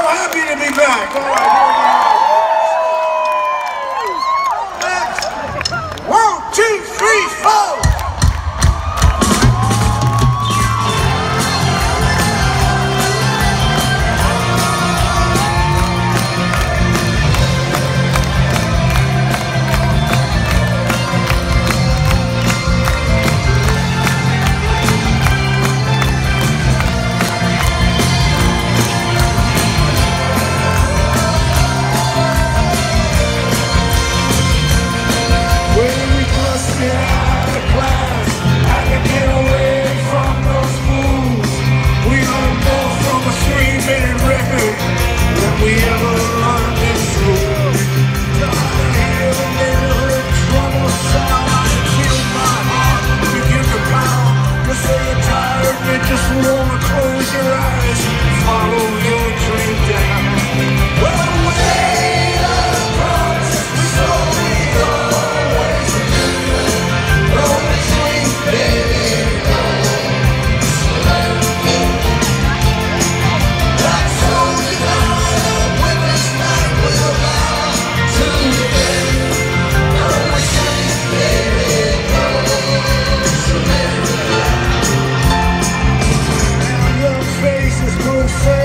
I'm so happy to be back. just wanna close your eyes. say